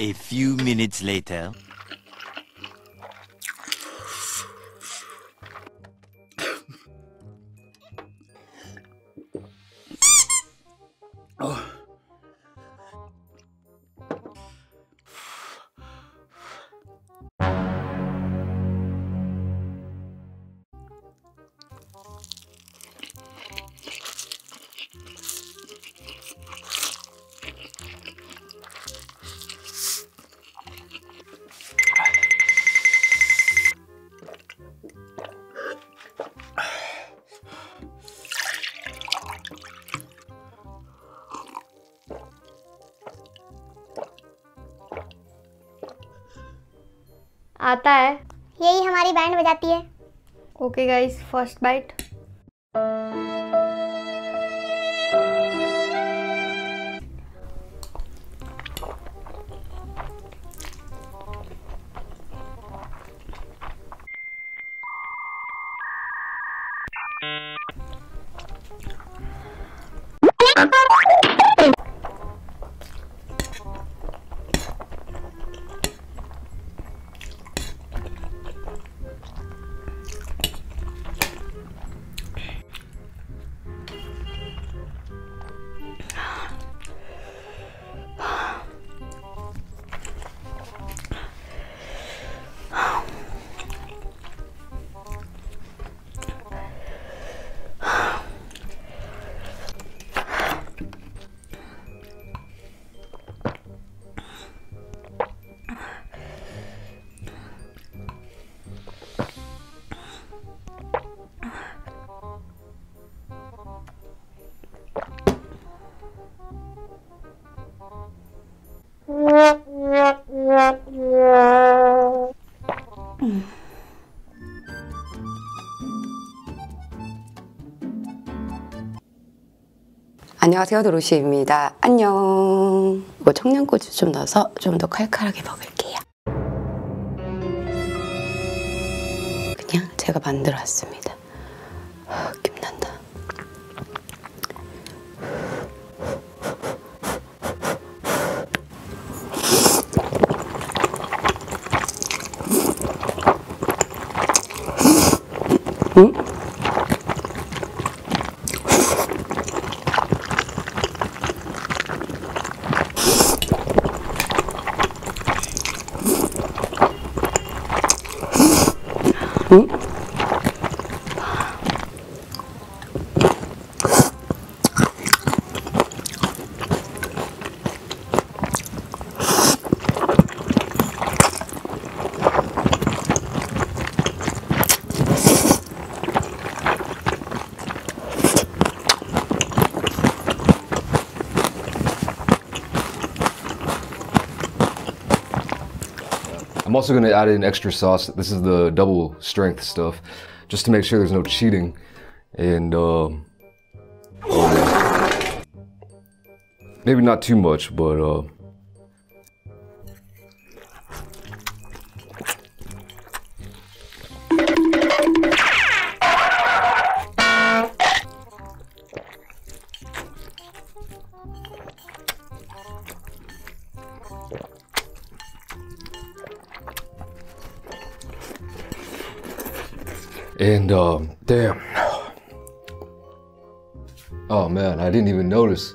A few minutes later. Oh. आता है। यही हमारी बैंड बजाती है। Okay guys first bite 안녕하세요 도로시입니다. 안녕. 이거 청양고추 좀 넣어서 좀 더 칼칼하게 먹을게요. 그냥 제가 만들어 왔습니다. 응? I'm also to add in extra sauce. This is the double strength stuff, just to make sure there's no cheating. And um, maybe not too much, but uh, and um, damn. Oh man, I didn't even notice.